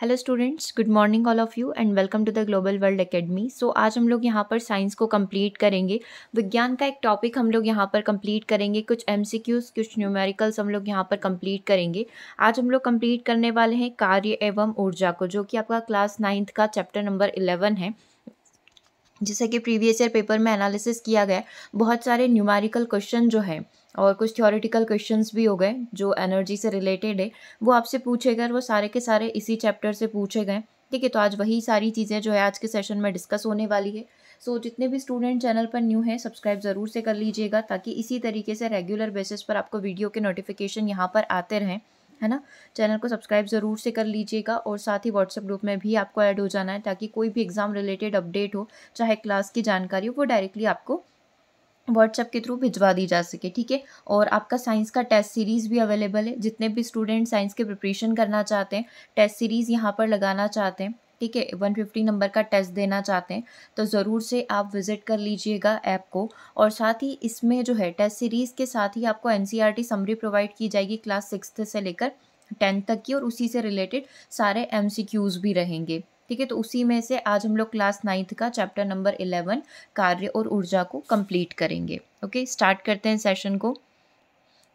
Hello students good morning all of you and welcome to the global world academy so आज हम लोग यहाँ पर साइंस को कंप्लीट करेंगे। विज्ञान का एक टॉपिक हम लोग यहाँ पर कंप्लीट करेंगे। कुछ एमसीक्यूज कुछ न्यूमेरिकल्स हम लोग यहाँ पर कंप्लीट करेंगे। आज हम लोग कंप्लीट करने वाले हैं कार्य एवं ऊर्जा को, जो कि आपका क्लास नाइन्थ का चैप्टर नंबर इलेवन है। जैसे कि प्रीवियस ईयर पेपर में एनालिसिस किया गया बहुत सारे न्यूमेरिकल क्वेश्चन जो है और कुछ थ्योरेटिकल क्वेश्चंस भी हो गए जो एनर्जी से रिलेटेड है वो आपसे पूछे गए वो सारे के सारे इसी चैप्टर से पूछे गए। ठीक है तो आज वही सारी चीज़ें जो है आज के सेशन में डिस्कस होने वाली है। सो so, जितने भी स्टूडेंट चैनल पर न्यू हैं सब्सक्राइब ज़रूर से कर लीजिएगा ताकि इसी तरीके से रेगुलर बेसिस पर आपको वीडियो के नोटिफिकेशन यहाँ पर आते रहें है ना? चैनल को सब्सक्राइब ज़रूर से कर लीजिएगा और साथ ही व्हाट्सएप ग्रुप में भी आपको ऐड हो जाना है ताकि कोई भी एग्ज़ाम रिलेटेड अपडेट हो चाहे क्लास की जानकारी हो वो डायरेक्टली आपको व्हाट्सएप के थ्रू भिजवा दी जा सके, ठीक है? और आपका साइंस का टेस्ट सीरीज़ भी अवेलेबल है। जितने भी स्टूडेंट साइंस के प्रिपरेशन करना चाहते हैं टेस्ट सीरीज़ यहाँ पर लगाना चाहते हैं, ठीक है? वन फिफ्टी नंबर का टेस्ट देना चाहते हैं तो ज़रूर से आप विज़िट कर लीजिएगा ऐप को। और साथ ही इसमें जो है टेस्ट सीरीज़ के साथ ही आपको एन समरी प्रोवाइड की जाएगी क्लास सिक्स से लेकर टेंथ तक की, और उसी से रिलेटेड सारे एम भी रहेंगे। ठीक है तो उसी में से आज हम लोग क्लास नाइन्थ का चैप्टर नंबर इलेवन कार्य और ऊर्जा को कंप्लीट करेंगे। ओके स्टार्ट करते हैं सेशन को।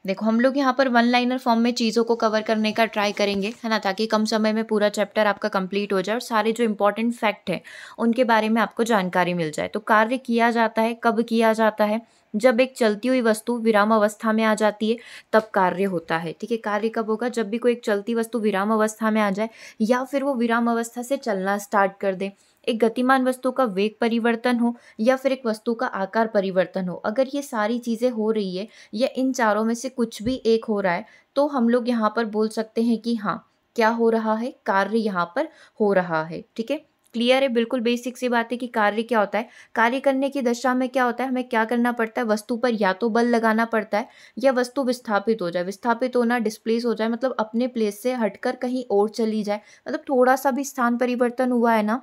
देखो, हम लोग यहाँ पर वन लाइनर फॉर्म में चीज़ों को कवर करने का ट्राई करेंगे, है ना, ताकि कम समय में पूरा चैप्टर आपका कंप्लीट हो जाए और सारे जो इम्पोर्टेंट फैक्ट हैं, उनके बारे में आपको जानकारी मिल जाए। तो कार्य किया जाता है, कब किया जाता है जब एक चलती हुई वस्तु विराम अवस्था में आ जाती है, तब कार्य होता है। ठीक है, कार्य कब होगा? जब भी कोई एक चलती वस्तु विराम अवस्था में आ जाए या फिर वो विराम अवस्था से चलना स्टार्ट कर दे। एक गतिमान वस्तु का वेग परिवर्तन हो या फिर एक वस्तु का आकार परिवर्तन हो। अगर ये सारी चीज़ें हो रही है या इन चारों में से कुछ भी एक हो रहा है तो हम लोग यहाँ पर बोल सकते हैं कि हाँ क्या हो रहा है? कार्य यहाँ पर हो रहा है। ठीक है? क्लियर है, बिल्कुल बेसिक सी बात है कि कार्य क्या होता है। कार्य करने की दशा में क्या होता है, हमें क्या करना पड़ता है? वस्तु पर या तो बल लगाना पड़ता है या वस्तु विस्थापित हो जाए। विस्थापित होना डिस्प्लेस हो जाए मतलब अपने प्लेस से हटकर कहीं और चली जाए। मतलब थोड़ा सा भी स्थान परिवर्तन हुआ है ना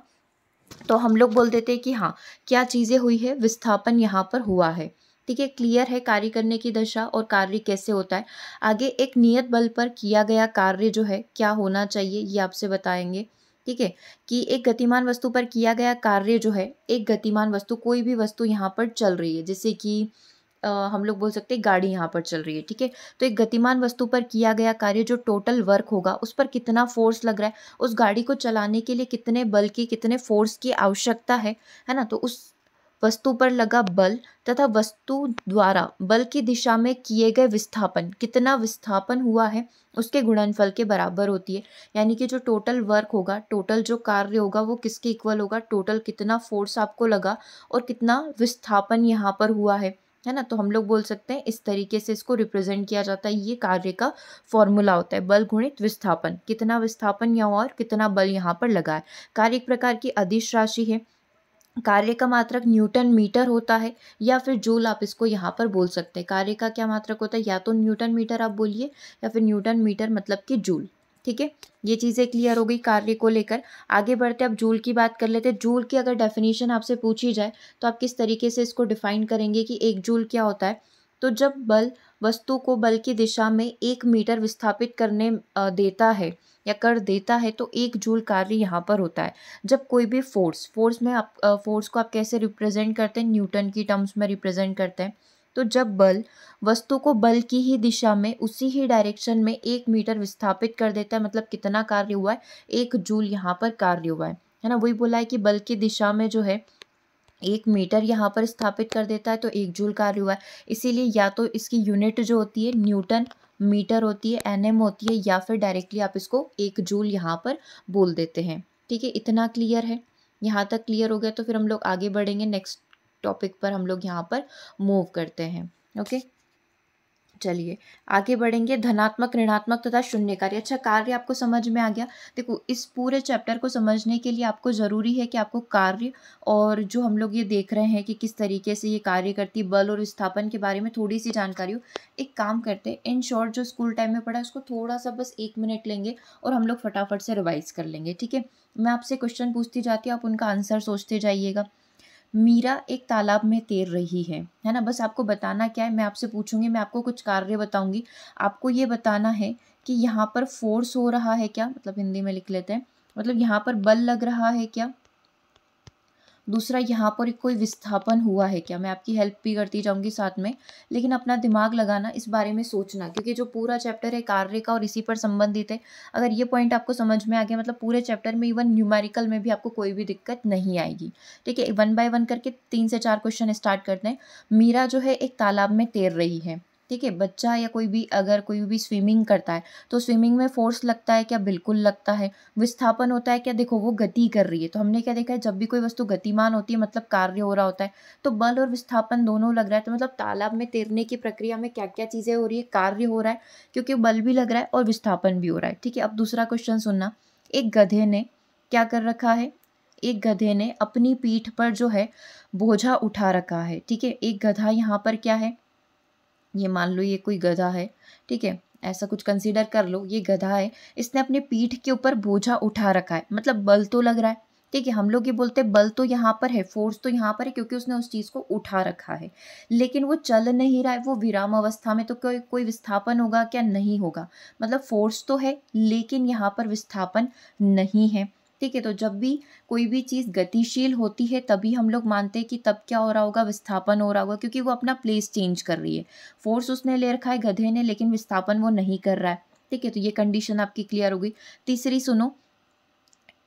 तो हम लोग बोल देते हैं कि हाँ क्या चीज़ें हुई है? विस्थापन यहाँ पर हुआ है। ठीक है क्लियर है कार्य करने की दशा और कार्य कैसे होता है। आगे एक नियत बल पर किया गया कार्य जो है, क्या होना चाहिए, ये आपसे बताएँगे। ठीक है कि एक गतिमान वस्तु पर किया गया कार्य जो है एक गतिमान वस्तु कोई भी वस्तु यहाँ पर चल रही है जैसे कि आ, हम लोग बोल सकते हैं गाड़ी यहाँ पर चल रही है ठीक है? तो एक गतिमान वस्तु पर किया गया कार्य जो टोटल वर्क होगा उस पर कितना फोर्स लग रहा है उस गाड़ी को चलाने के लिए कितने बल की कितने फोर्स की आवश्यकता है है ना? तो उस वस्तु पर लगा बल तथा वस्तु द्वारा बल की दिशा में किए गए विस्थापन। कितना विस्थापन हुआ है, उसके गुणनफल के बराबर होती है। यानी कि जो टोटल वर्क होगा टोटल जो कार्य होगा, वो किसके इक्वल होगा? टोटल कितना फोर्स आपको लगा और कितना विस्थापन यहाँ पर हुआ है है ना? तो हम लोग बोल सकते हैं इस तरीके से इसको रिप्रेजेंट किया जाता है। ये कार्य का फॉर्मूला होता है, बल गुणित विस्थापन। कितना विस्थापन यहाँ और कितना बल यहाँ पर लगा है। कार्य एक प्रकार की अधिश राशि है कार्य का मात्रक न्यूटन मीटर होता है या फिर जूल आप इसको यहाँ पर बोल सकते हैं। कार्य का क्या मात्रक होता है? या तो न्यूटन मीटर आप बोलिए या फिर न्यूटन मीटर मतलब कि जूल। ठीक है? ये चीज़ें क्लियर हो गई कार्य को लेकर। आगे बढ़ते अब जूल की बात कर लेते हैं। जूल की अगर डेफिनेशन आपसे पूछी जाए तो आप किस तरीके से इसको डिफाइन करेंगे कि एक जूल क्या होता है? तो जब बल वस्तु को बल की दिशा में एक मीटर विस्थापित करने देता है या कर देता है तो एक जूल कार्य यहाँ पर होता है। जब कोई भी फोर्स फोर्स में आप फोर्स को आप कैसे रिप्रेजेंट करते हैं? न्यूटन की टर्म्स में रिप्रेजेंट करते हैं। तो जब बल वस्तु को बल की ही दिशा में, उसी ही डायरेक्शन में एक मीटर विस्थापित कर देता है मतलब कितना कार्य हुआ है? एक जूल यहाँ पर कार्य हुआ है। है ना? वही बोला है कि बल की दिशा में जो है, एक मीटर यहाँ पर स्थापित कर देता है तो एक जूल कार्य हुआ है। इसीलिए या तो इसकी यूनिट जो होती है, न्यूटन मीटर होती है एन एम होती है या फिर डायरेक्टली आप इसको एक जूल यहाँ पर बोल देते हैं। ठीक है, इतना क्लियर है? यहाँ तक क्लियर हो गया तो फिर हम लोग आगे बढ़ेंगे। नेक्स्ट टॉपिक पर हम लोग यहाँ पर मूव करते हैं। ओके चलिए, आगे बढ़ेंगे। धनात्मक, ऋणात्मक तथा शून्य कार्य अच्छा कार्य आपको समझ में आ गया। देखो, इस पूरे चैप्टर को समझने के लिए आपको ज़रूरी है कि आपको कार्य और जो हम लोग ये देख रहे हैं कि किस तरीके से ये कार्य करती बल और स्थापन के बारे में थोड़ी सी जानकारी हो। एक काम करते इन शॉर्ट जो स्कूल टाइम में पढ़ा, उसको थोड़ा सा बस एक मिनट लेंगे और हम लोग फटाफट से रिवाइज कर लेंगे, ठीक है? मैं आपसे क्वेश्चन पूछती जाती हूँ, आप उनका आंसर सोचते जाइएगा। मीरा एक तालाब में तैर रही है है ना? बस आपको बताना क्या है, मैं आपसे पूछूँगी, मैं आपको कुछ कार्य बताऊँगी। आपको ये बताना है कि यहाँ पर फोर्स हो रहा है क्या? मतलब हिंदी में लिख लेते हैं। मतलब यहाँ पर बल लग रहा है क्या? दूसरा, यहाँ पर कोई विस्थापन हुआ है क्या? मैं आपकी हेल्प भी करती जाऊँगी साथ में, लेकिन अपना दिमाग लगाना, इस बारे में सोचना, क्योंकि जो पूरा चैप्टर है कार्य का और इसी पर संबंधित है, अगर ये पॉइंट आपको समझ में आ गया मतलब पूरे चैप्टर में इवन न्यूमेरिकल में भी आपको कोई भी दिक्कत नहीं आएगी। ठीक है वन बाय वन करके तीन से चार क्वेश्चन स्टार्ट करते हैं। मीरा जो है एक तालाब में तैर रही है। ठीक है, बच्चा या कोई भी, अगर कोई भी स्विमिंग करता है तो स्विमिंग में फोर्स लगता है क्या? बिल्कुल लगता है। विस्थापन होता है क्या? देखो, वो गति कर रही है। तो हमने क्या देखा है? जब भी कोई वस्तु गतिमान होती है मतलब कार्य हो रहा होता है तो बल और विस्थापन दोनों लग रहा है। तो मतलब तालाब में तैरने की प्रक्रिया में क्या क्या चीज़ें हो रही है? कार्य हो रहा है, क्योंकि बल भी लग रहा है और विस्थापन भी हो रहा है। ठीक है, अब दूसरा क्वेश्चन सुनना। एक गधे ने क्या कर रखा है? एक गधे ने अपनी पीठ पर जो है, बोझा उठा रखा है। ठीक है, एक गधा यहाँ पर क्या है? ये मान लो ये कोई गधा है, ठीक है? ऐसा कुछ कंसीडर कर लो, ये गधा है, इसने अपने पीठ के ऊपर बोझा उठा रखा है। मतलब बल तो लग रहा है, ठीक है? हम लोग ये बोलते हैं बल तो यहाँ पर है फोर्स तो यहाँ पर है, क्योंकि उसने उस चीज़ को उठा रखा है। लेकिन वो चल नहीं रहा है, वो विराम अवस्था में तो कोई कोई विस्थापन होगा क्या? नहीं होगा। मतलब फोर्स तो है, लेकिन यहाँ पर विस्थापन नहीं है। ठीक है तो जब भी कोई भी चीज़ गतिशील होती है, तभी हम लोग मानते हैं कि तब क्या हो रहा होगा, विस्थापन हो रहा होगा, क्योंकि वो अपना प्लेस चेंज कर रही है। फोर्स उसने ले रखा है, गधे ने, लेकिन विस्थापन वो नहीं कर रहा है। ठीक है तो ये कंडीशन आपकी क्लियर हो गई। तीसरी सुनो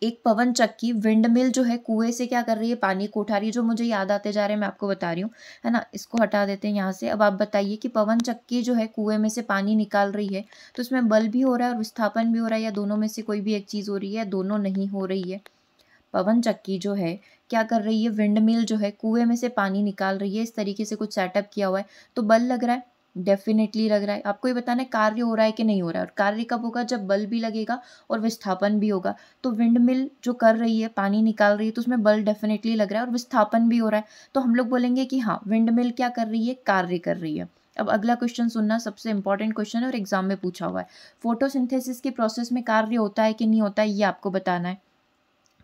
एक पवन चक्की विंड मिल जो है, कुएँ से क्या कर रही है, पानी को उठा रही है, जो मुझे याद आते जा रहे हैं, मैं आपको बता रही हूँ, है ना? इसको हटा देते हैं यहाँ से। अब आप बताइए कि पवन चक्की जो है, कुएँ में से पानी निकाल रही है तो उसमें बल भी हो रहा है और विस्थापन भी हो रहा है या दोनों में से कोई भी एक चीज़ हो रही है दोनों नहीं हो रही है? पवन चक्की जो है, क्या कर रही है विंड मिल जो है, कुएँ में से पानी निकाल रही है, इस तरीके से कुछ सेटअप किया हुआ है तो बल लग रहा है डेफिनेटली लग रहा है। आपको ये बताना है, कार्य हो रहा है कि नहीं हो रहा है? और कार्य कब होगा? जब बल भी लगेगा और विस्थापन भी होगा। तो विंड मिल जो कर रही है, पानी निकाल रही है तो उसमें बल डेफिनेटली लग रहा है और विस्थापन भी हो रहा है। तो हम लोग बोलेंगे कि हाँ विंड मिल क्या कर रही है? कार्य कर रही है। अब अगला क्वेश्चन सुनना, सबसे इंपॉर्टेंट क्वेश्चन है और एग्ज़ाम में पूछा हुआ है। फोटोसिंथेसिस की प्रोसेस में कार्य होता है कि नहीं होता है, ये आपको बताना है।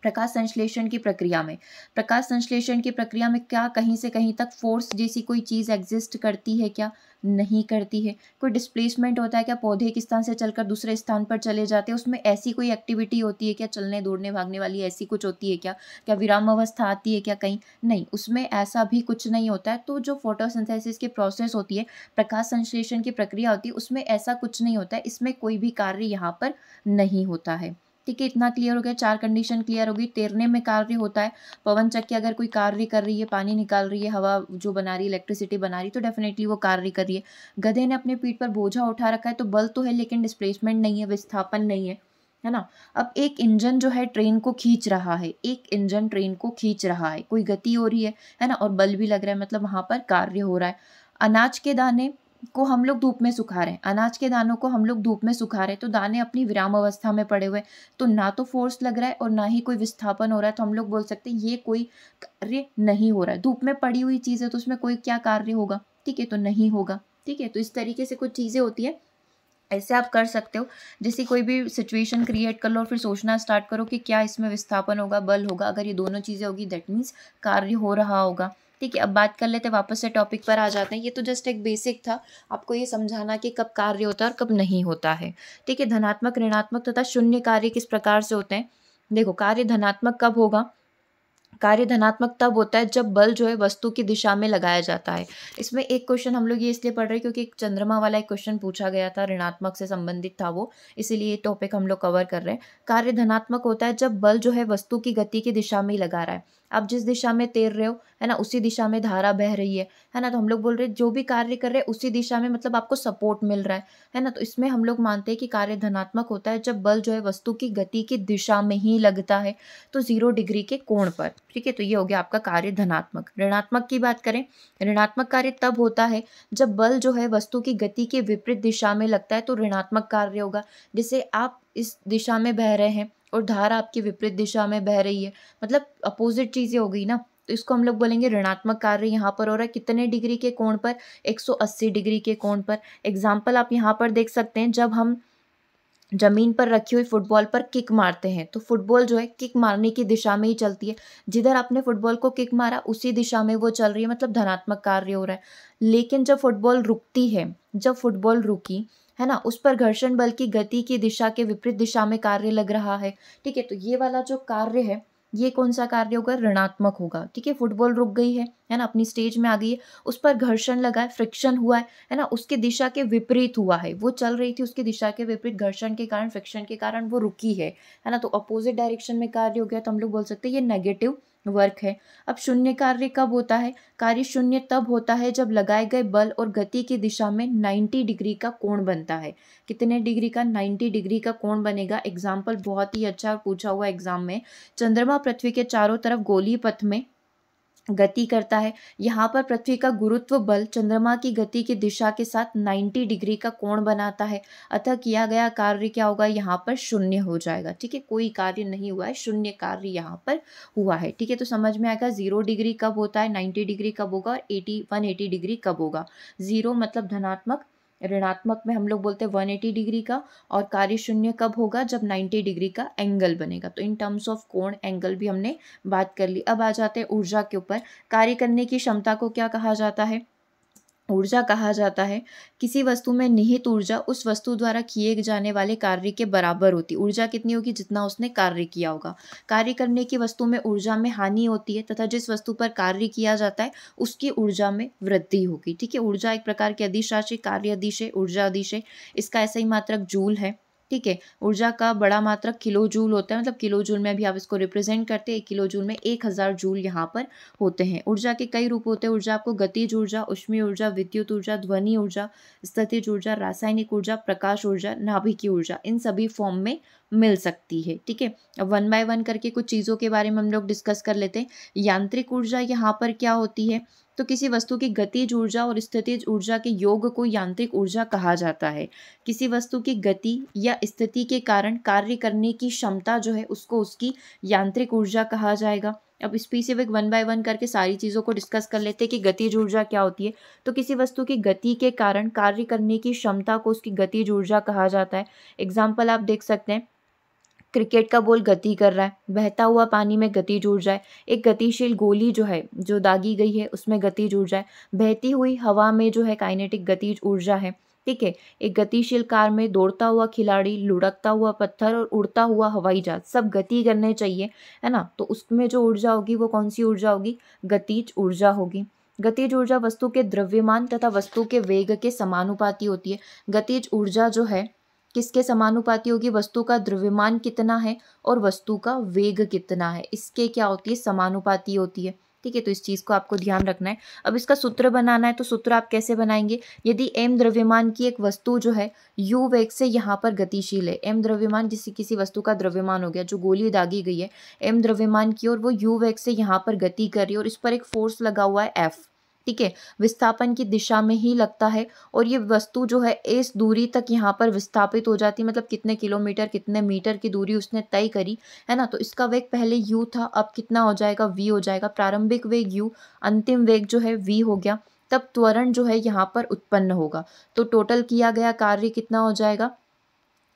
प्रकाश संश्लेषण की प्रक्रिया में। प्रकाश संश्लेषण की प्रक्रिया में क्या कहीं से कहीं तक फोर्स जैसी कोई चीज़ एग्जिस्ट करती है क्या? नहीं करती है। कोई डिस्प्लेसमेंट होता है क्या? पौधे एक स्थान से चलकर दूसरे स्थान पर चले जाते हैं। उसमें ऐसी कोई एक्टिविटी होती है क्या? चलने, दौड़ने, भागने वाली ऐसी कुछ होती है क्या? क्या विराम अवस्था आती है क्या कहीं? नहीं, उसमें ऐसा भी कुछ नहीं होता है। तो जो फोटोसिंथेसिस की प्रोसेस होती है, प्रकाश संश्लेषण की प्रक्रिया होती है, उसमें ऐसा कुछ नहीं होता है। इसमें कोई भी कार्य यहाँ पर नहीं होता है। ठीक है, इतना क्लियर हो गया, चार कंडीशन क्लियर होगी तैरने में कार्य होता है, पवन चक्की अगर कोई कार्य कर रही है, पानी निकाल रही है, हवा जो बना रही है इलेक्ट्रिसिटी बना रही है तो डेफिनेटली वो कार्य कर रही है। गधे ने अपने पीठ पर बोझा उठा रखा है तो बल तो है, लेकिन डिस्प्लेसमेंट नहीं है, विस्थापन नहीं है है ना? अब एक इंजन जो है ट्रेन को खींच रहा है, एक इंजन ट्रेन को खींच रहा है, कोई गति हो रही है है ना? और बल भी लग रहा है मतलब वहाँ पर कार्य हो रहा है। अनाज के दाने को हम लोग धूप में सुखा रहे हैं। अनाज के दानों को हम लोग धूप में सुखा रहे हैं। तो दाने अपनी विराम अवस्था में पड़े हुए तो ना तो फोर्स लग रहा है और ना ही कोई विस्थापन हो रहा है। तो हम लोग बोल सकते हैं, ये कोई कार्य नहीं हो रहा है। धूप में पड़ी हुई चीज़ है तो उसमें कोई क्या कार्य होगा? ठीक है तो नहीं होगा। ठीक है तो इस तरीके से कुछ चीज़ें होती है। ऐसे आप कर सकते हो। जैसे कोई भी सिचुएशन क्रिएट कर लो और फिर सोचना स्टार्ट करो कि क्या इसमें विस्थापन होगा, बल होगा। अगर ये दोनों चीज़ें होगी दैट मीन्स कार्य हो रहा होगा। ठीक है अब बात कर लेते हैं, वापस से टॉपिक पर आ जाते हैं। ये तो जस्ट एक बेसिक था। आपको ये समझाना कि कब कार्य होता है और कब नहीं होता है। ठीक है, धनात्मक, ऋणात्मक तथा शून्य कार्य किस प्रकार से होते हैं? देखो, कार्य धनात्मक कब होगा? कार्य धनात्मक तब होता है जब बल जो है वस्तु की दिशा में लगाया जाता है। इसमें एक क्वेश्चन हम लोग ये इसलिए पढ़ रहे हैं क्योंकि एक चंद्रमा वाला एक क्वेश्चन पूछा गया था, ऋणात्मक से संबंधित था वो। इसीलिए ये टॉपिक हम लोग कवर कर रहे हैं। कार्य धनात्मक होता है जब बल जो है वस्तु की गति की दिशा में ही लगा रहा है। आप जिस दिशा में तैर रहे हो, है ना, उसी दिशा में धारा बह रही है। है ना तो हम लोग बोल रहे हैं, जो भी कार्य कर रहे हैं, उसी दिशा में मतलब आपको सपोर्ट मिल रहा है। है ना तो इसमें हम लोग मानते हैं कि कार्य धनात्मक होता है जब बल जो है वस्तु की गति की दिशा में ही लगता है तो ज़ीरो डिग्री के कोण पर। ठीक है तो ये हो गया आपका कार्य धनात्मक। ऋणात्मक की बात करें, ऋणात्मक कार्य तब होता है जब बल जो है वस्तु की गति के विपरीत दिशा में लगता है तो ऋणात्मक कार्य होगा। जैसे आप इस दिशा में बह रहे हैं और धारा आपकी विपरीत दिशा में बह रही है। मतलब अपोजिट चीज़ें हो गई ना तो इसको हम लोग बोलेंगे ऋणात्मक कार्य यहाँ पर हो रहा है। कितने डिग्री के कोण पर? 180 डिग्री के कोण पर। एग्ज़ाम्पल आप यहाँ पर देख सकते हैं, जब हम ज़मीन पर रखी हुई फुटबॉल पर किक मारते हैं तो फुटबॉल जो है किक मारने की दिशा में ही चलती है। जिधर आपने फुटबॉल को किक मारा, उसी दिशा में वो चल रही है। मतलब धनात्मक कार्य हो रहा है। लेकिन जब फुटबॉल रुकती है, जब फुटबॉल रुकी है ना? उस पर घर्षण बल की गति की दिशा के विपरीत दिशा में कार्य लग रहा है। ठीक है तो ये वाला जो कार्य है, ये कौन सा कार्य होगा? ऋणात्मक होगा। ठीक है, फुटबॉल रुक गई है है ना? अपनी स्टेज में आ गई है, उस पर घर्षण लगा है, फ्रिक्शन हुआ है है ना? उसकी दिशा के विपरीत हुआ है। वो चल रही थी, उसकी दिशा के विपरीत घर्षण के कारण, फ्रिक्शन के कारण वो रुकी है। है ना? तो अपोजिट डायरेक्शन में कार्य हो गया तो हम लोग बोल सकते हैं ये नेगेटिव वर्क है। अब शून्य कार्य कब होता है? कार्य शून्य तब होता है जब लगाए गए बल और गति की दिशा में 90 डिग्री का कोण बनता है। कितने डिग्री का? 90 डिग्री का कोण बनेगा? एग्ज़ाम्पल बहुत ही अच्छा पूछा हुआ एग्ज़ाम में। चंद्रमा पृथ्वी के चारों तरफ़ गोली पथ में गति करता है। यहाँ पर पृथ्वी का गुरुत्व बल चंद्रमा की गति की दिशा के साथ 90 डिग्री का कोण बनाता है। अतः किया गया कार्य क्या होगा? यहाँ पर शून्य हो जाएगा। ठीक है, कोई कार्य नहीं हुआ है, शून्य कार्य यहाँ पर हुआ है। ठीक है तो समझ में आएगा ज़ीरो डिग्री कब होता है? 90 डिग्री कब होगा? और एटी, वन डिग्री कब होगा? ज़ीरो मतलब धनात्मक ऋणात्मक में हम लोग बोलते हैं 180 डिग्री का, और कार्य शून्य कब होगा? जब 90 डिग्री का एंगल बनेगा। तो इन टर्म्स ऑफ़ कोण एंगल भी हमने बात कर ली। अब आ जाते हैं ऊर्जा के ऊपर। कार्य करने की क्षमता को क्या कहा जाता है? ऊर्जा कहा जाता है। किसी वस्तु में निहित ऊर्जा उस वस्तु द्वारा किए जाने वाले कार्य के बराबर होती। ऊर्जा कितनी होगी? जितना उसने कार्य किया होगा। कार्य करने की वस्तु में ऊर्जा में हानि होती है तथा जिस वस्तु पर कार्य किया जाता है, उसकी ऊर्जा में वृद्धि होगी। ठीक है? ऊर्जा एक प्रकार की अधिश राशि, कार्य अधिश है, ऊर्जा अधिश है। इसका ऐसा ही मात्रक जूल है। ठीक है, ऊर्जा का बड़ा मात्रक किलो जूल होता है मतलब किलो जूल में भी आप इसको रिप्रेजेंट करते हैं किलो जूल में एक हज़ार जूल यहाँ पर होते हैं। ऊर्जा के कई रूप होते हैं, ऊर्जा आपको गतिज ऊर्जा उष्मी ऊर्जा, विद्युत ऊर्जा, ध्वनि ऊर्जा, स्थितिज ऊर्जा, रासायनिक ऊर्जा, प्रकाश ऊर्जा नाभिकी ऊर्जा, इन सभी फॉर्म में मिल सकती है, ठीक है? अब वन बाय वन करके कुछ चीज़ों के बारे में हम लोग डिस्कस कर लेते हैं। यांत्रिक ऊर्जा यहाँ पर क्या होती है? तो किसी वस्तु की गतिज ऊर्जा और स्थितिज ऊर्जा के योग को यांत्रिक ऊर्जा कहा जाता है। किसी वस्तु की गति या स्थिति के कारण कार्य करने की क्षमता जो है, उसको उसकी यांत्रिक ऊर्जा कहा जाएगा। अब स्पेसिफिक वन बाय वन करके सारी चीज़ों को डिस्कस कर लेते हैं कि गतिज ऊर्जा क्या होती है। तो किसी वस्तु की गति के कारण कार्य करने की क्षमता को उसकी गतिज ऊर्जा कहा जाता है। एग्ज़ाम्पल आप देख सकते हैं। क्रिकेट का बॉल गति कर रहा है। बहता हुआ पानी में गति जुड़ जाए। एक गतिशील गोली जो है, जो दागी गई है, उसमें गति जुड़ जाए। बहती हुई हवा में जो है काइनेटिक गति ऊर्जा है। ठीक है, एक गतिशील कार में दौड़ता हुआ खिलाड़ी, लुढ़कता हुआ पत्थर और उड़ता हुआ हवाई जहाज़, सब गति करने चाहिए, है ना? तो उसमें जो ऊर्जा होगी, वो कौन सी ऊर्जा होगी? गतिज ऊर्जा होगी। गतिज ऊर्जा वस्तु के द्रव्यमान तथा वस्तु के वेग के समानुपाती होती है। गतिज ऊर्जा जो है किसके समानुपाती होगी? वस्तु का द्रव्यमान कितना है और वस्तु का वेग कितना है? इसके क्या होती है? समानुपाती होती है। ठीक है तो इस चीज़ को आपको ध्यान रखना है। अब इसका सूत्र बनाना है तो सूत्र आप कैसे बनाएँगे? यदि एम द्रव्यमान की एक वस्तु जो है यू वेग से यहाँ पर गतिशील है। एम द्रव्यमान जिस किसी वस्तु का द्रव्यमान हो गया, जो गोली दागी गई है एम द्रव्यमान की और वो यू वेग से यहाँ पर गति कर रही है और इस पर एक फोर्स लगा हुआ है एफ़ ठीक है? विस्थापन की दिशा में ही लगता है और ये वस्तु जो है, इस दूरी तक यहाँ पर विस्थापित हो जाती है। मतलब कितने किलोमीटर, कितने मीटर की दूरी उसने तय करी, है ना? तो इसका वेग पहले यू था, अब कितना हो जाएगा? वी हो जाएगा। प्रारंभिक वेग यू अंतिम वेग जो है वी हो गया। तब त्वरण जो है, यहाँ पर उत्पन्न होगा। तो टोटल किया गया कार्य कितना हो जाएगा?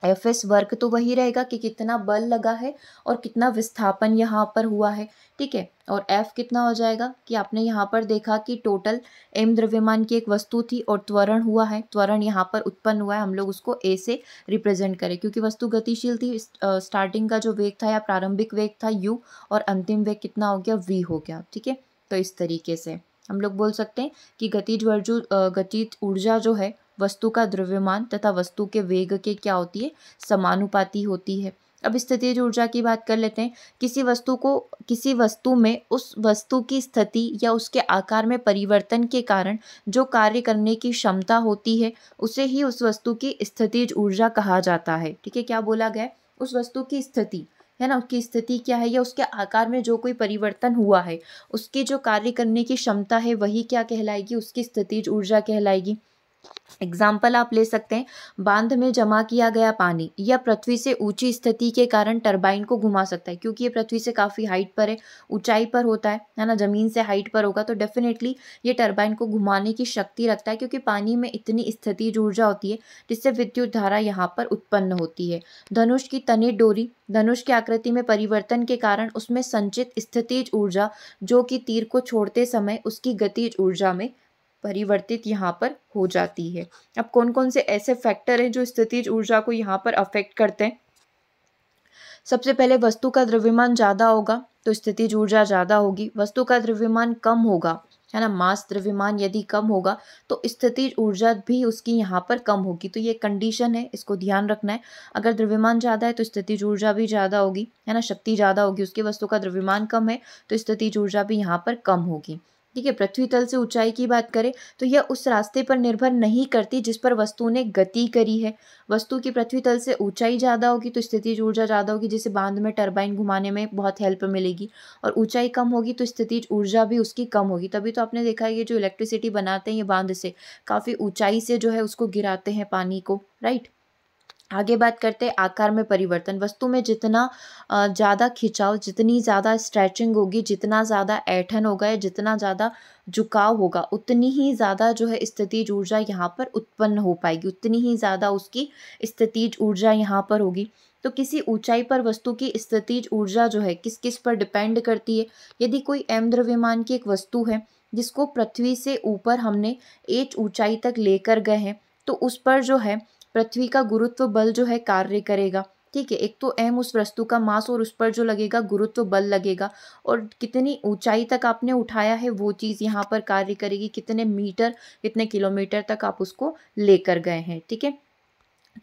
एफ़ एस वर्क तो वही रहेगा कि कितना बल लगा है और कितना विस्थापन यहाँ पर हुआ है, ठीक है? और एफ़ कितना हो जाएगा कि आपने यहाँ पर देखा कि टोटल एम द्रव्यमान की एक वस्तु थी और त्वरण हुआ है, त्वरण यहाँ पर उत्पन्न हुआ है, हम लोग उसको ए से रिप्रेजेंट करें, क्योंकि वस्तु गतिशील थी स्टार्टिंग का जो वेग था या प्रारंभिक वेग था यू और अंतिम वेग कितना हो गया? वी हो गया, ठीक है? तो इस तरीके से हम लोग बोल सकते हैं कि गतिज वर्जु गतिज ऊर्जा जो है वस्तु का द्रव्यमान तथा वस्तु के वेग के क्या होती है? समानुपाती होती है। अब स्थितिज ऊर्जा की बात कर लेते हैं। किसी वस्तु को, किसी वस्तु में उस वस्तु की स्थिति या उसके आकार में परिवर्तन के कारण जो कार्य करने की क्षमता होती है, उसे ही उस वस्तु की स्थितिज ऊर्जा कहा जाता है। ठीक है, क्या बोला गया उस वस्तु की स्थिति, है ना? उसकी स्थिति क्या है या उसके आकार में जो कोई परिवर्तन हुआ है, उसकी जो कार्य करने की क्षमता है, वही क्या कहलाएगी? उसकी स्थितिज ऊर्जा कहलाएगी। एग्ज़ाम्पल आप ले सकते हैं। बाँध में जमा किया गया पानी या पृथ्वी से ऊँची स्थिति के कारण टरबाइन को घुमा सकता है, क्योंकि ये पृथ्वी से काफ़ी हाइट पर है, ऊंचाई पर होता है है ना? ज़मीन से हाइट पर होगा तो डेफिनेटली ये टरबाइन को घुमाने की शक्ति रखता है, क्योंकि पानी में इतनी स्थिति ऊर्जा होती है, जिससे विद्युत धारा यहाँ पर उत्पन्न होती है। धनुष की तनित डोरी, धनुष की आकृति में परिवर्तन के कारण उसमें संचित स्थितिज ऊर्जा, जो कि तीर को छोड़ते समय उसकी गतिज ऊर्जा में परिवर्तित यहाँ पर हो जाती है। अब कौन कौन से ऐसे फैक्टर हैं जो स्थितिज ऊर्जा को यहाँ पर अफेक्ट करते हैं? सबसे पहले वस्तु का द्रव्यमान ज़्यादा होगा तो स्थितिज ऊर्जा ज़्यादा होगी। वस्तु का द्रव्यमान कम होगा, है ना? मास द्रव्यमान यदि कम होगा तो स्थितिज ऊर्जा भी उसकी यहाँ पर कम होगी। तो ये कंडीशन है, इसको ध्यान रखना है। अगर द्रव्यमान ज़्यादा है तो स्थितिज ऊर्जा भी ज़्यादा होगी, है ना? शक्ति ज़्यादा होगी, उसकी वस्तु का द्रव्यमान कम है तो स्थितिज ऊर्जा भी यहाँ पर कम होगी। ठीक है, पृथ्वी तल से ऊंचाई की बात करें तो यह उस रास्ते पर निर्भर नहीं करती जिस पर वस्तु ने गति करी है। वस्तु की पृथ्वी तल से ऊंचाई ज़्यादा होगी तो स्थितिज ऊर्जा ज़्यादा होगी, जिसे बाँध में टरबाइन घुमाने में बहुत हेल्प मिलेगी। और ऊंचाई कम होगी तो स्थितिज ऊर्जा भी उसकी कम होगी। तभी तो आपने देखा है, ये जो इलेक्ट्रिसिटी बनाते हैं, ये बाँध से काफ़ी ऊंचाई से जो है उसको गिराते हैं पानी को राइट आगे बात करते हैं आकार में परिवर्तन। वस्तु में जितना ज़्यादा खिंचाव, जितनी ज़्यादा स्ट्रेचिंग होगी, जितना ज़्यादा ऐठन होगा या जितना ज़्यादा झुकाव होगा, उतनी ही ज़्यादा जो है स्थितिज ऊर्जा यहाँ पर उत्पन्न हो पाएगी। उतनी ही ज़्यादा उसकी स्थितिज ऊर्जा यहाँ पर होगी। तो किसी ऊंचाई पर वस्तु की स्थितिज ऊर्जा जो है किस किस पर डिपेंड करती है? यदि कोई एम द्रव्यमान की एक वस्तु है, जिसको पृथ्वी से ऊपर हमने एच ऊंचाई तक लेकर गए हैं तो उस पर जो है पृथ्वी का गुरुत्व बल जो है कार्य करेगा। ठीक है, एक तो एम उस वस्तु का मास और उस पर जो लगेगा, गुरुत्व बल लगेगा। और कितनी ऊंचाई तक आपने उठाया है, वो चीज़ यहाँ पर कार्य करेगी। कितने मीटर, कितने किलोमीटर तक आप उसको लेकर गए हैं, ठीक है?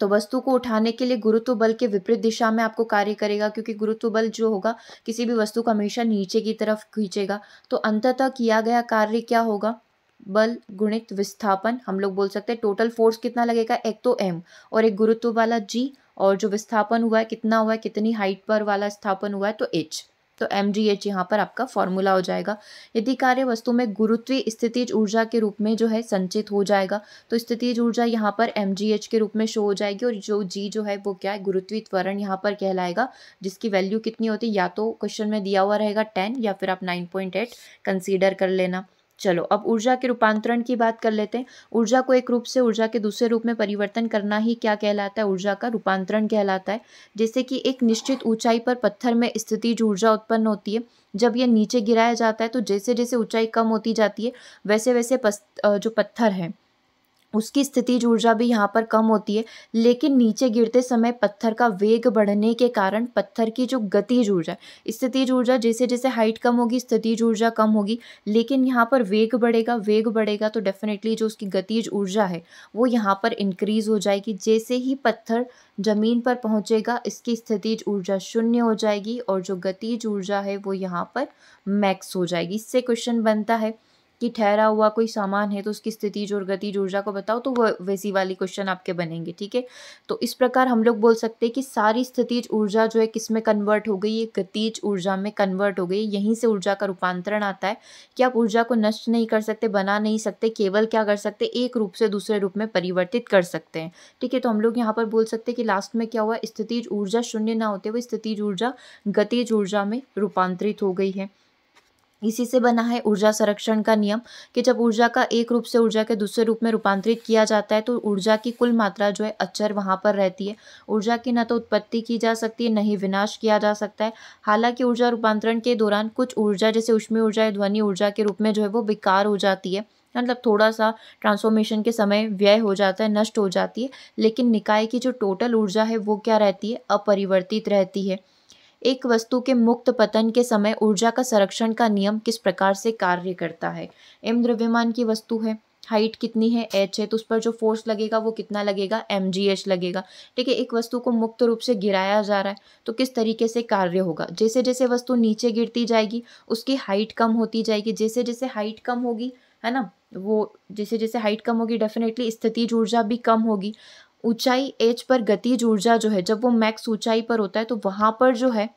तो वस्तु को उठाने के लिए गुरुत्व बल के विपरीत दिशा में आपको कार्य करेगा, क्योंकि गुरुत्व बल जो होगा, किसी भी वस्तु को हमेशा नीचे की तरफ़ खींचेगा। तो अंततः किया गया कार्य क्या होगा? बल, गुणित, विस्थापन, हम लोग बोल सकते हैं टोटल फोर्स कितना लगेगा? एक तो एम और एक गुरुत्व वाला जी और जो विस्थापन हुआ है, कितना हुआ है, कितनी हाइट पर वाला स्थापन हुआ है तो एच तो एम जी एच यहाँ पर आपका फॉर्मूला हो जाएगा। यदि कार्य वस्तु में गुरुत्वीय स्थितिज ऊर्जा के रूप में जो है संचित हो जाएगा तो स्थितिज ऊर्जा यहाँ पर एम जी एच के रूप में शो हो जाएगी और जो जी जो है वो क्या है, गुरुत्वीय त्वरण यहाँ पर कहलाएगा, जिसकी वैल्यू कितनी होती है, या तो क्वेश्चन में दिया हुआ रहेगा टेन या फिर आप नाइन पॉइंट एट कंसिडर कर लेना। चलो, अब ऊर्जा के रूपांतरण की बात कर लेते हैं। ऊर्जा को एक रूप से ऊर्जा के दूसरे रूप में परिवर्तन करना ही क्या कहलाता है? ऊर्जा का रूपांतरण कहलाता है। जैसे कि एक निश्चित ऊंचाई पर पत्थर में स्थिति जो ऊर्जा उत्पन्न होती है, जब यह नीचे गिराया जाता है तो जैसे जैसे ऊंचाई कम होती जाती है वैसे वैसे जो पत्थर है उसकी स्थितिज ऊर्जा भी यहाँ पर कम होती है, लेकिन नीचे गिरते समय पत्थर का वेग बढ़ने के कारण पत्थर की जो गतिज ऊर्जा स्थितिज ऊर्जा जैसे जैसे हाइट कम होगी स्थितिज ऊर्जा कम होगी, लेकिन यहाँ पर वेग बढ़ेगा वेग बढ़ेगा तो डेफिनेटली जो उसकी गतिज ऊर्जा है, वो यहाँ पर इंक्रीज हो जाएगी। जैसे ही पत्थर ज़मीन पर पहुँचेगा, इसकी स्थितिज ऊर्जा शून्य हो जाएगी और जो गतिज ऊर्जा है, वो यहाँ पर मैक्स हो जाएगी। इससे क्वेश्चन बनता है कि ठहरा हुआ कोई सामान है तो उसकी स्थिति और गतिज ऊर्जा को बताओ तो वह वैसी वाली क्वेश्चन आपके बनेंगे, ठीक है? तो इस प्रकार हम लोग बोल सकते हैं कि सारी स्थितिज ऊर्जा जो है किसमें कन्वर्ट हो गई है? गतिज ऊर्जा में कन्वर्ट हो गई यहीं से ऊर्जा का रूपांतरण आता है कि आप ऊर्जा को नष्ट नहीं कर सकते, बना नहीं सकते, केवल क्या कर सकते, एक रूप से दूसरे रूप में परिवर्तित कर सकते हैं, ठीक है? तो हम लोग यहाँ पर बोल सकते हैं कि लास्ट में क्या हुआ? स्थितिज ऊर्जा शून्य ना होते हुए स्थितिज ऊर्जा गतिज ऊर्जा में रूपांतरित हो गई है। इसी से बना है ऊर्जा संरक्षण का नियम कि जब ऊर्जा का एक रूप से ऊर्जा के दूसरे रूप में रूपांतरित किया जाता है तो ऊर्जा की कुल मात्रा जो है अचर वहाँ पर रहती है। ऊर्जा की न तो उत्पत्ति की जा सकती है, न ही विनाश किया जा सकता है। हालाँकि ऊर्जा रूपांतरण के दौरान कुछ ऊर्जा, जैसे उष्मी ऊर्जा या ध्वनि ऊर्जा के रूप में जो है वो बेकार हो जाती है। मतलब थोड़ा सा ट्रांसफॉर्मेशन के समय व्यय हो जाता है, नष्ट हो जाती है, लेकिन निकाय की जो टोटल ऊर्जा है वो क्या रहती है? अपरिवर्तित रहती है। एक वस्तु के मुक्त पतन के समय ऊर्जा का संरक्षण का नियम किस प्रकार से कार्य करता है? एम द्रव्यमान की वस्तु है। हाइट कितनी है? एच है तो उस पर जो फोर्स लगेगा वो कितना लगेगा? एम जी एच लगेगा। ठीक है एक वस्तु को मुक्त रूप से गिराया जा रहा है तो किस तरीके से कार्य होगा? जैसे जैसे वस्तु नीचे गिरती जाएगी, उसकी हाइट कम होती जाएगी। जैसे जैसे हाइट कम होगी, है ना? वो जैसे जैसे हाइट कम होगी डेफिनेटली स्थिति ऊर्जा भी कम होगी। ऊंचाई एच पर गतिज ऊर्जा जो है, जब वो मैक्स ऊंचाई पर होता है तो वहाँ पर जो है,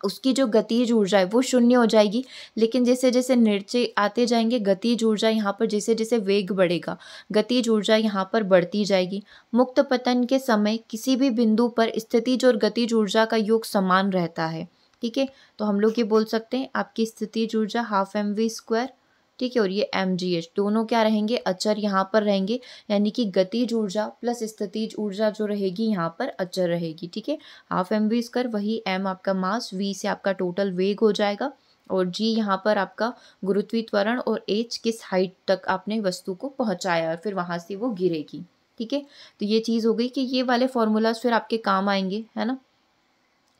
उसकी जो गतिज ऊर्जा है, वो शून्य हो जाएगी। लेकिन जैसे जैसे नीचे आते जाएँगे, गतिज ऊर्जा यहाँ पर जैसे जैसे वेग बढ़ेगा, गतिज ऊर्जा यहाँ पर बढ़ती जाएगी। मुक्त पतन के समय किसी भी बिंदु पर स्थितिज और गतिज ऊर्जा का योग समान रहता है। ठीक है? तो हम लोग ये बोल सकते हैं, आपकी स्थितिज ऊर्जा हाफ़ एम वी स्क्वायर ठीक है और ये एम दोनों क्या रहेंगे? अचर यहाँ पर रहेंगे, यानी कि गतिज ऊर्जा प्लस स्थितिज ऊर्जा जो रहेगी यहाँ पर अचर रहेगी, ठीक है? हाफ़ एम वी स्क्वायर वही एम आपका मास वी से आपका टोटल वेग हो जाएगा और जी यहाँ पर आपका गुरुत्वीय त्वरण और एच किस हाइट तक आपने वस्तु को पहुँचाया और फिर वहाँ से वो गिरेगी, ठीक है? तो ये चीज़ हो गई कि ये वाले फॉर्मूलाज फिर आपके काम आएँगे, है ना?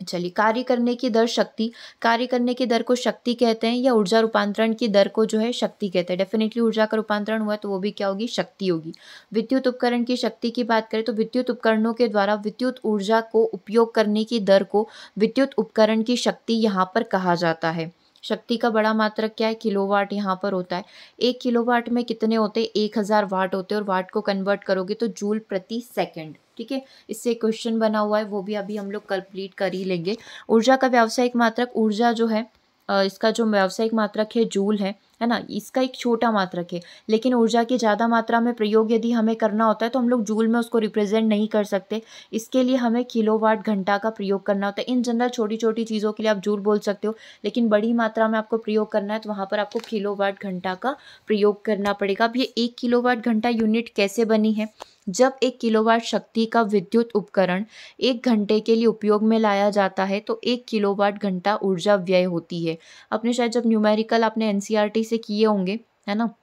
चलिए, कार्य करने की दर शक्ति, कार्य करने की दर को शक्ति कहते हैं या ऊर्जा रूपांतरण की दर को जो है शक्ति कहते हैं। डेफिनेटली ऊर्जा का रूपांतरण हुआ तो वो भी क्या होगी? शक्ति होगी। विद्युत उपकरण की शक्ति की बात करें तो विद्युत उपकरणों के द्वारा विद्युत ऊर्जा को उपयोग करने की दर को विद्युत उपकरण की शक्ति यहाँ पर कहा जाता है। शक्ति का बड़ा मात्रक क्या है? किलोवाट यहाँ पर होता है। एक किलोवाट में कितने होते हैं? एक हज़ार वाट होते हैं और वाट को कन्वर्ट करोगे तो जूल प्रति सेकंड। ठीक है? इससे क्वेश्चन बना हुआ है, वो भी अभी हम लोग कंप्लीट कर ही लेंगे। ऊर्जा का व्यावसायिक मात्रक, ऊर्जा जो है इसका जो व्यावसायिक मात्रक है, जूल है है ना? इसका एक छोटा मात्रक है, लेकिन ऊर्जा की ज़्यादा मात्रा में प्रयोग यदि हमें करना होता है तो हम लोग जूल में उसको रिप्रेजेंट नहीं कर सकते। इसके लिए हमें किलोवाट घंटा का प्रयोग करना होता है। इन जनरल छोटी छोटी चीज़ों के लिए आप जूल बोल सकते हो, लेकिन बड़ी मात्रा में आपको प्रयोग करना है तो वहाँ पर आपको किलोवाट घंटा का प्रयोग करना पड़ेगा। अब ये एक किलोवाट घंटा यूनिट कैसे बनी है? जब एक किलोवाट शक्ति का विद्युत उपकरण एक घंटे के लिए उपयोग में लाया जाता है तो एक किलोवाट घंटा ऊर्जा व्यय होती है। अपने शायद जब न्यूमेरिकल आपने एन से किए होंगे, है ना?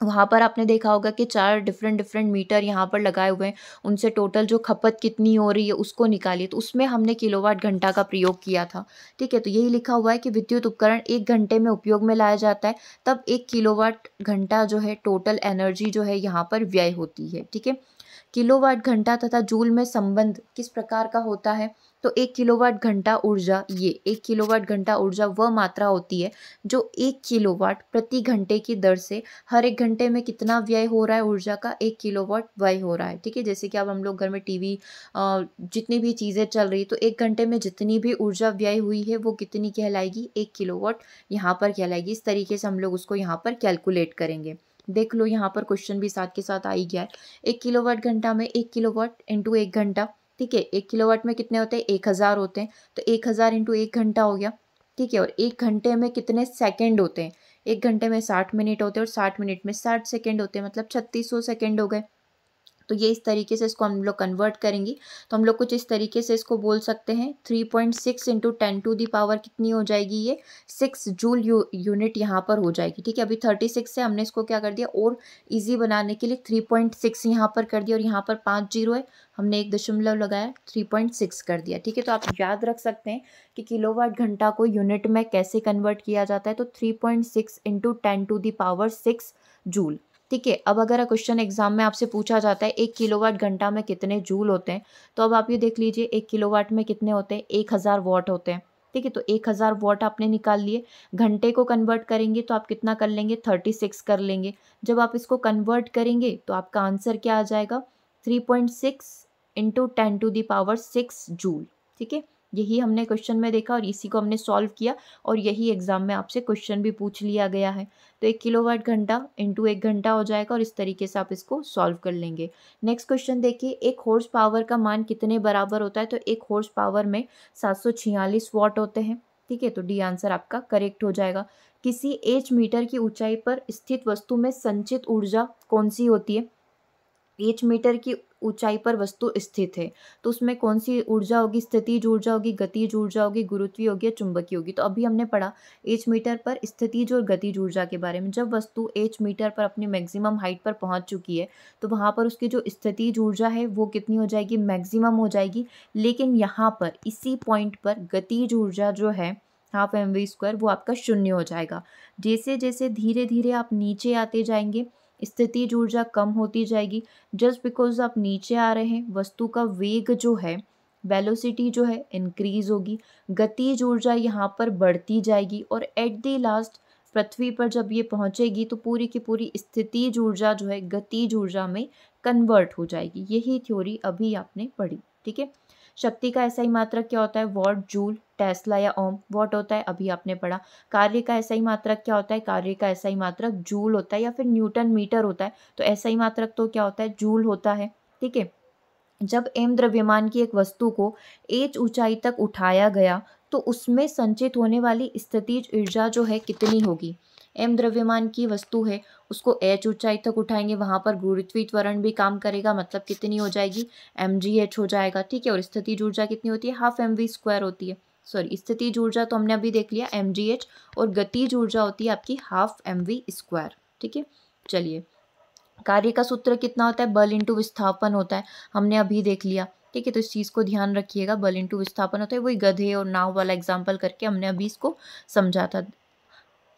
वहाँ पर आपने देखा होगा कि चार डिफरेंट डिफरेंट मीटर यहाँ पर लगाए हुए हैं। उनसे टोटल जो खपत कितनी हो रही है, उसको निकालिए। तो उसमें हमने किलोवाट घंटा का प्रयोग किया था। ठीक है तो यही लिखा हुआ है कि विद्युत उपकरण एक घंटे में उपयोग में लाया जाता है। तब एक किलोवाट घंटा जो है टोटल एनर्जी जो है यहाँ पर व्यय होती है। ठीक है? किलोवाट घंटा तथा जूल में संबंध किस प्रकार का होता है? तो एक किलोवाट घंटा ऊर्जा, ये एक किलोवाट घंटा ऊर्जा वह मात्रा होती है जो एक किलोवाट प्रति घंटे की दर से हर एक घंटे में कितना व्यय हो रहा है ऊर्जा का? एक किलोवाट व्यय हो रहा है, ठीक है? जैसे कि अब हम लोग घर में टीवी जितनी भी चीज़ें चल रही तो एक घंटे में जितनी भी ऊर्जा व्यय हुई है वो कितनी कहलाएगी? एक किलोवाट यहाँ पर कहलाएगी। इस तरीके से हम लोग उसको यहाँ पर कैलकुलेट करेंगे। देख लो, यहाँ पर क्वेश्चन भी साथ के साथ आ ही गया है। एक किलोवाट घंटा में एक किलोवाट इंटू एक घंटा ठीक है, एक किलोवाट में कितने होते हैं? एक हज़ार होते हैं। तो एक हज़ार इंटू एक घंटा हो गया। ठीक है, और एक घंटे में कितने सेकेंड होते हैं? एक घंटे में साठ मिनट होते हैं और साठ मिनट में साठ सेकेंड होते हैं। मतलब छत्तीस सौ सेकेंड हो गए। तो ये इस तरीके से इसको हम लोग कन्वर्ट करेंगे। तो हम लोग कुछ इस तरीके से इसको बोल सकते हैं। Three point six into ten to the power कितनी हो जाएगी ये? सिक्स जूल यू, यूनिट यहाँ पर हो जाएगी ठीक है? अभी थर्टी सिक्स से हमने इसको क्या कर दिया? और इजी बनाने के लिए थ्री पॉइंट सिक्स यहाँ पर कर दिया और यहाँ पर पाँच ज़ीरो है। हमने एक दशमलव लगाया थ्री पॉइंट सिक्स कर दिया ठीक है? तो आप याद रख सकते हैं कि किलोवाट घंटा को यूनिट में कैसे कन्वर्ट किया जाता है? तो three point six into ten to the power six joule ठीक है अब अगर क्वेश्चन एग्ज़ाम में आपसे पूछा जाता है, एक किलोवाट घंटा में कितने जूल होते हैं तो अब आप ये देख लीजिए, एक किलोवाट में कितने होते हैं? एक हज़ार वॉट होते हैं। ठीक है तो एक हज़ार वॉट आपने निकाल लिए, घंटे को कन्वर्ट करेंगे तो आप कितना कर लेंगे? थर्टी सिक्स कर लेंगे। जब आप इसको कन्वर्ट करेंगे तो आपका आंसर क्या आ जाएगा? Three point six into ten to the power six joule ठीक है? यही हमने क्वेश्चन में देखा और इसी को हमने सॉल्व किया और यही एग्ज़ाम में आपसे क्वेश्चन भी पूछ लिया गया है। तो एक किलोवाट घंटा इंटू एक घंटा हो जाएगा और इस तरीके से आप इसको सॉल्व कर लेंगे। नेक्स्ट क्वेश्चन देखिए, एक हॉर्स पावर का मान कितने बराबर होता है? तो एक हॉर्स पावर में सात वॉट होते हैं। ठीक है तो डी आंसर आपका करेक्ट हो जाएगा। किसी एच मीटर की ऊंचाई पर स्थित वस्तु में संचित ऊर्जा कौन सी होती है? एच मीटर की ऊंचाई पर वस्तु स्थित है। तो उसमें कौन सी ऊर्जा होगी? स्थितिज ऊर्जा होगी, गतिज ऊर्जा होगी, गुरुत्वीय होगी या चुंबकीय होगी? तो अभी हमने पढ़ा एच मीटर पर स्थितिज और गतिज ऊर्जा के बारे में। जब वस्तु एच मीटर पर अपनी मैक्सिमम हाइट पर पहुँच चुकी है तो वहाँ पर उसकी जो स्थितिज ऊर्जा है, वो कितनी हो जाएगी? मैक्सिमम हो जाएगी। लेकिन यहाँ पर, इसी पॉइंट पर गतिज ऊर्जा जो है हाफ़ एम वी स्क्वायर वो आपका शून्य हो जाएगा। जैसे जैसे धीरे धीरे आप नीचे आते जाएँगे स्थितिज ऊर्जा कम होती जाएगी। जस्ट बिकॉज़ आप नीचे आ रहे हैं, वस्तु का वेग जो है वेलोसिटी जो है इंक्रीज होगी। गतिज ऊर्जा यहाँ पर बढ़ती जाएगी और एट दी लास्ट पृथ्वी पर जब ये पहुँचेगी तो पूरी की पूरी स्थितिज ऊर्जा जो है गतिज ऊर्जा में कन्वर्ट हो जाएगी। यही थ्योरी अभी आपने पढ़ी, ठीक है? शक्ति का ऐसा ही मात्रक क्या होता है? वॉट जूल टेस्ला या ओम वॉट होता है? अभी आपने पढ़ा। कार्य का ऐसा ही मात्रक क्या होता है? कार्य का ऐसा ही मात्रक जूल होता है या फिर न्यूटन मीटर होता है? तो ऐसा ही मात्रक तो क्या होता है? जूल होता है। ठीक है? जब एम द्रव्यमान की एक वस्तु को एच ऊंचाई तक उठाया गया तो उसमें संचित होने वाली स्थितिज ऊर्जा जो है कितनी होगी? एम द्रव्यमान की वस्तु है, उसको एच ऊंचाई तक उठाएँगे, वहाँ पर गुरुत्वीय त्वरण भी काम करेगा मतलब कितनी हो जाएगी? एम जी एच हो जाएगा, ठीक है? और स्थिति ऊर्जा कितनी होती है? हाफ़ एम वी स्क्वायर होती है। सॉरी स्थिति ऊर्जा तो हमने अभी देख लिया एम जी एच और गतिज ऊर्जा होती है आपकी हाफ़ एम वी स्क्वायर ठीक है? चलिए, कार्य का सूत्र कितना होता है? बल इंटू विस्थापन होता है, हमने अभी देख लिया, ठीक है? तो इस चीज़ को ध्यान रखिएगा, बल इंटू विस्थापन होता है, वही गधे और नाव वाला एग्ज़ाम्पल करके हमने अभी इसको समझा था।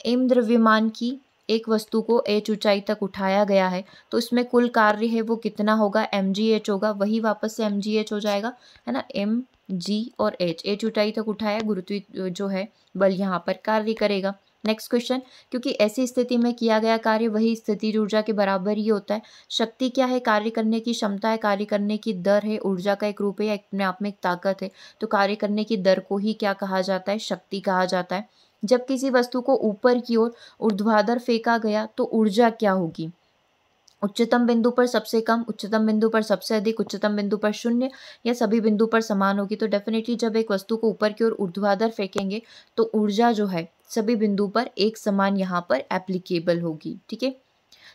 एम द्रव्यमान की एक वस्तु को एच ऊंचाई तक उठाया गया है तो इसमें कुल कार्य है वो कितना होगा? एम जी एच होगा, वही वापस से एम जी एच हो जाएगा, है ना? एम जी और एच एच ऊंचाई तक उठाया, गुरुत्व जो है, बल यहाँ पर कार्य करेगा। नेक्स्ट क्वेश्चन क्योंकि ऐसी स्थिति में किया गया कार्य, वही स्थिति ऊर्जा के बराबर ही होता है। शक्ति क्या है? कार्य करने की क्षमता है, कार्य करने की दर है, ऊर्जा का एक रूप है या अपने आप में एक ताकत है तो कार्य करने की दर को ही क्या कहा जाता है? शक्ति कहा जाता है। जब किसी वस्तु को ऊपर की ओर ऊर्ध्वाधर फेंका गया तो ऊर्जा क्या होगी? उच्चतम बिंदु पर सबसे कम, उच्चतम बिंदु पर सबसे अधिक, उच्चतम बिंदु पर शून्य या सभी बिंदु पर समान होगी। तो डेफिनेटली जब एक वस्तु को ऊपर की ओर ऊर्ध्वाधर फेंकेंगे तो ऊर्जा जो है सभी बिंदु पर एक समान यहाँ पर एप्लीकेबल होगी, ठीक है?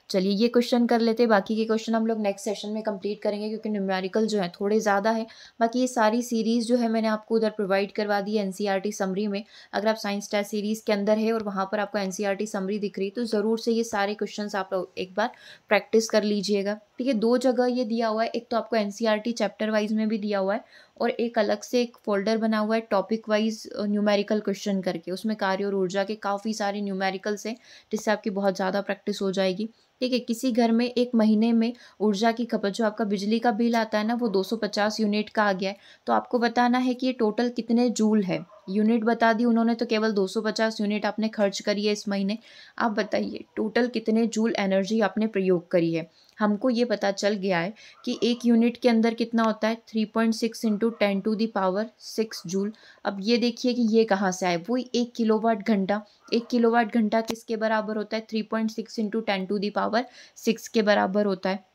चलिए ये क्वेश्चन कर लेते हैं। बाकी के क्वेश्चन हम लोग नेक्स्ट सेशन में कंप्लीट करेंगे क्योंकि न्यूमेरिकल जो है थोड़े ज़्यादा है। बाकी ये सारी सीरीज़ जो है मैंने आपको उधर प्रोवाइड करवा दी है एन समरी में। अगर आप साइंस टेस्ट सीरीज़ के अंदर है और वहाँ पर आपको एन समरी दिख रही तो ज़रूर से ये सारे क्वेश्चन आप लोग एक बार प्रैक्टिस कर लीजिएगा। ठीक है, दो जगह ये दिया हुआ है। एक तो आपको एन चैप्टर वाइज में भी दिया हुआ है। और एक अलग से एक फोल्डर बना हुआ है टॉपिक वाइज न्यूमेरिकल क्वेश्चन करके। उसमें कार्य और ऊर्जा के काफ़ी सारे न्यूमेरिकल्स हैं, जिससे आपकी बहुत ज़्यादा प्रैक्टिस हो जाएगी। ठीक है, किसी घर में एक महीने में ऊर्जा की खपत, जो आपका बिजली का बिल आता है ना, वो 250 यूनिट का आ गया है। तो आपको बताना है कि ये टोटल कितने जूल है? यूनिट बता दी उन्होंने तो केवल 250 यूनिट आपने खर्च करी है इस महीने। आप बताइए टोटल कितने जूल एनर्जी आपने प्रयोग करी है? हमको ये पता चल गया है कि एक यूनिट के अंदर कितना होता है? Three point six into ten to the power six joule अब ये देखिए कि ये कहाँ से आए? वही एक किलोवाट घंटा। एक किलोवाट घंटा किसके बराबर होता है? Three point six into ten to the power six के बराबर होता है।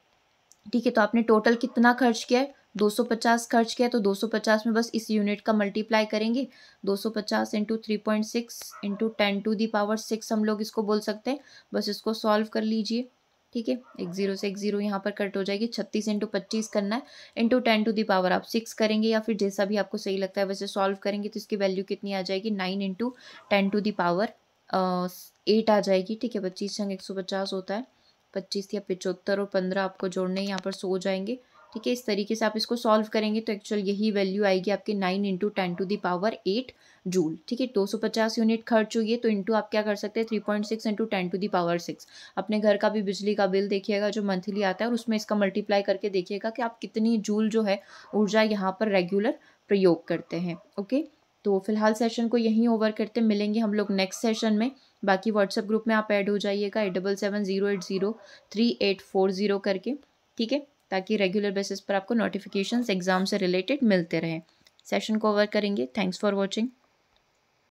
ठीक है तो आपने टोटल कितना खर्च किया है? 250 खर्च किया तो 250 में बस इस यूनिट का मल्टीप्लाई करेंगे। 250 सौ पचास into three point six into ten to the power six हम लोग इसको बोल सकते हैं। बस इसको सॉल्व कर लीजिए। ठीक है? एक ज़ीरो से एक ज़ीरो यहाँ पर कट हो जाएगी। छत्तीस इंटू पच्चीस करना है। Into ten to the power आप सिक्स करेंगे या फिर जैसा भी आपको सही लगता है वैसे सॉल्व करेंगे तो इसकी वैल्यू कितनी आ जाएगी? Nine into ten to the power eight आ जाएगी। ठीक है, पच्चीस संग एक सौ पचास होता है। पच्चीस या पिचहत्तर और पंद्रह आपको जोड़ने यहाँ पर सो जाएँगे। ठीक है, इस तरीके से आप इसको सॉल्व करेंगे तो एक्चुअल यही वैल्यू आएगी आपकी nine into ten to the power eight joule ठीक है? दो सौ पचास यूनिट खर्च हुई है तो इंटू आप क्या कर सकते हैं? Three point six into ten to the power six अपने घर का भी बिजली का बिल देखिएगा, जो मंथली आता है, और उसमें इसका मल्टीप्लाई करके देखिएगा कि आप कितनी जूल जो है, ऊर्जा यहाँ पर रेगुलर प्रयोग करते हैं ओके तो फ़िलहाल सेशन को यहीं ओवर करते मिलेंगे हम लोग नेक्स्ट सेशन में। बाकी व्हाट्सएप ग्रुप में आप ऐड हो जाइएगा eight double seven zero eight zero three eight four zero करके, ठीक है? ताकि रेगुलर बेसिस पर आपको नोटिफिकेशंस एग्ज़ाम से रिलेटेड मिलते रहें। सेशन को ओवर करेंगे। Thanks for watching